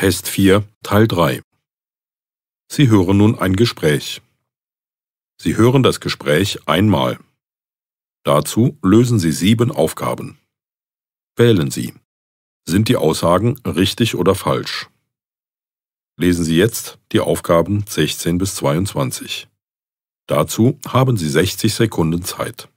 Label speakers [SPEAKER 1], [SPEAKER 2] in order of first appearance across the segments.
[SPEAKER 1] Test 4, Teil 3. Sie hören nun ein Gespräch. Sie hören das Gespräch einmal. Dazu lösen Sie sieben Aufgaben. Wählen Sie. Sind die Aussagen richtig oder falsch? Lesen Sie jetzt die Aufgaben 16 bis 22. Dazu haben Sie 60 Sekunden Zeit.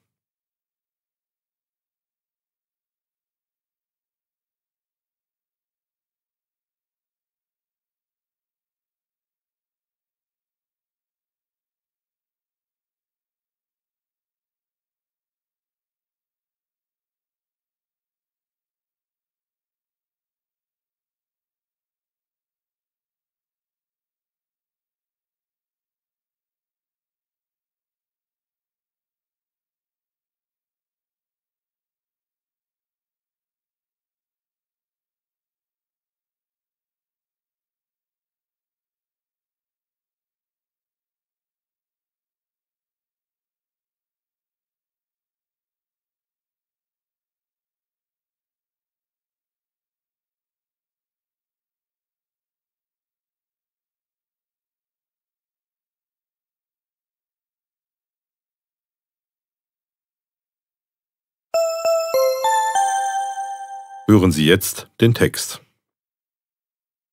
[SPEAKER 1] Hören Sie jetzt den Text.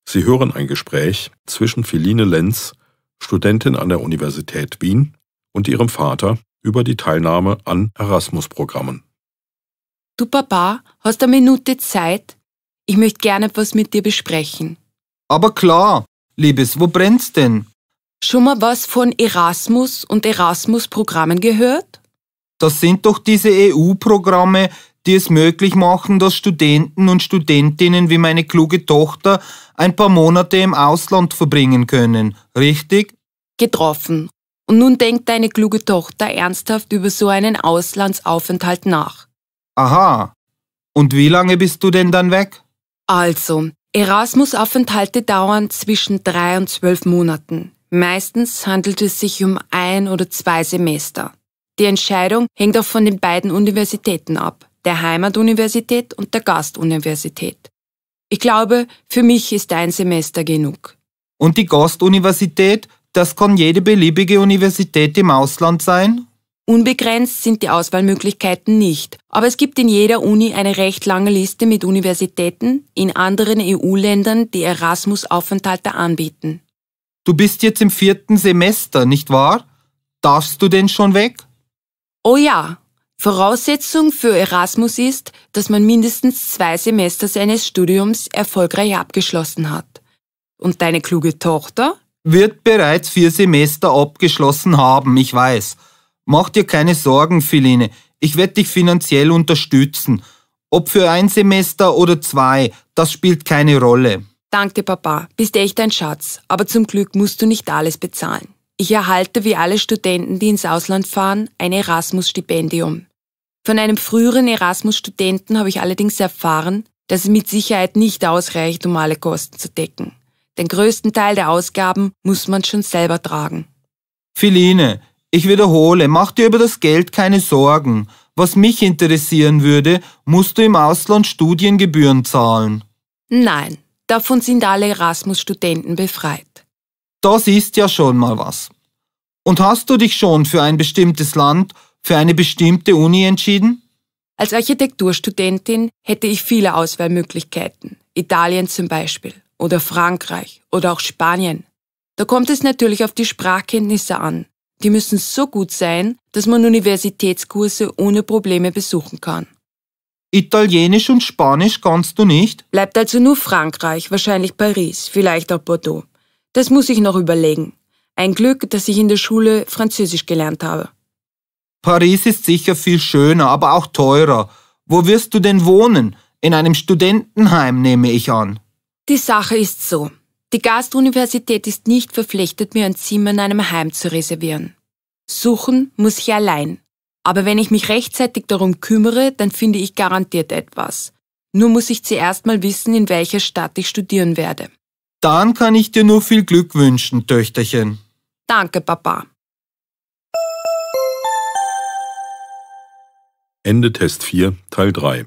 [SPEAKER 1] Sie hören ein Gespräch zwischen Philine Lenz, Studentin an der Universität Wien, und ihrem Vater über die Teilnahme an Erasmus-Programmen.
[SPEAKER 2] Du Papa, hast eine Minute Zeit? Ich möchte gerne etwas mit dir besprechen.
[SPEAKER 3] Aber klar, Liebes, wo brennt's denn?
[SPEAKER 2] Schon mal was von Erasmus und Erasmus-Programmen gehört?
[SPEAKER 3] Das sind doch diese EU-Programme, die es möglich machen, dass Studenten und Studentinnen wie meine kluge Tochter ein paar Monate im Ausland verbringen können, richtig?
[SPEAKER 2] Getroffen. Und nun denkt deine kluge Tochter ernsthaft über so einen Auslandsaufenthalt nach.
[SPEAKER 3] Aha. Und wie lange bist du denn dann weg?
[SPEAKER 2] Also, Erasmus-Aufenthalte dauern zwischen drei und zwölf Monaten. Meistens handelt es sich um ein oder zwei Semester. Die Entscheidung hängt auch von den beiden Universitäten ab der Heimatuniversität und der Gastuniversität. Ich glaube, für mich ist ein Semester genug.
[SPEAKER 3] Und die Gastuniversität, das kann jede beliebige Universität im Ausland sein?
[SPEAKER 2] Unbegrenzt sind die Auswahlmöglichkeiten nicht, aber es gibt in jeder Uni eine recht lange Liste mit Universitäten in anderen EU-Ländern, die Erasmus-Aufenthalte anbieten.
[SPEAKER 3] Du bist jetzt im vierten Semester, nicht wahr? Darfst du denn schon weg?
[SPEAKER 2] Oh ja, Voraussetzung für Erasmus ist, dass man mindestens zwei Semester seines Studiums erfolgreich abgeschlossen hat. Und deine kluge Tochter?
[SPEAKER 3] Wird bereits vier Semester abgeschlossen haben, ich weiß. Mach dir keine Sorgen, Philine. Ich werde dich finanziell unterstützen. Ob für ein Semester oder zwei, das spielt keine Rolle.
[SPEAKER 2] Danke, Papa. Bist echt ein Schatz. Aber zum Glück musst du nicht alles bezahlen. Ich erhalte wie alle Studenten, die ins Ausland fahren, ein Erasmus-Stipendium. Von einem früheren Erasmus-Studenten habe ich allerdings erfahren, dass es mit Sicherheit nicht ausreicht, um alle Kosten zu decken. Den größten Teil der Ausgaben muss man schon selber tragen.
[SPEAKER 3] Philine, ich wiederhole, mach dir über das Geld keine Sorgen. Was mich interessieren würde, musst du im Ausland Studiengebühren zahlen.
[SPEAKER 2] Nein, davon sind alle Erasmus-Studenten befreit.
[SPEAKER 3] Das ist ja schon mal was. Und hast du dich schon für ein bestimmtes Land für eine bestimmte Uni entschieden?
[SPEAKER 2] Als Architekturstudentin hätte ich viele Auswahlmöglichkeiten. Italien zum Beispiel oder Frankreich oder auch Spanien. Da kommt es natürlich auf die Sprachkenntnisse an. Die müssen so gut sein, dass man Universitätskurse ohne Probleme besuchen kann.
[SPEAKER 3] Italienisch und Spanisch kannst du nicht?
[SPEAKER 2] Bleibt also nur Frankreich, wahrscheinlich Paris, vielleicht auch Bordeaux. Das muss ich noch überlegen. Ein Glück, dass ich in der Schule Französisch gelernt habe.
[SPEAKER 3] Paris ist sicher viel schöner, aber auch teurer. Wo wirst du denn wohnen? In einem Studentenheim, nehme ich an.
[SPEAKER 2] Die Sache ist so. Die Gastuniversität ist nicht verpflichtet, mir ein Zimmer in einem Heim zu reservieren. Suchen muss ich allein. Aber wenn ich mich rechtzeitig darum kümmere, dann finde ich garantiert etwas. Nur muss ich zuerst mal wissen, in welcher Stadt ich studieren werde.
[SPEAKER 3] Dann kann ich dir nur viel Glück wünschen, Töchterchen.
[SPEAKER 2] Danke, Papa.
[SPEAKER 1] Ende Test 4, Teil 3.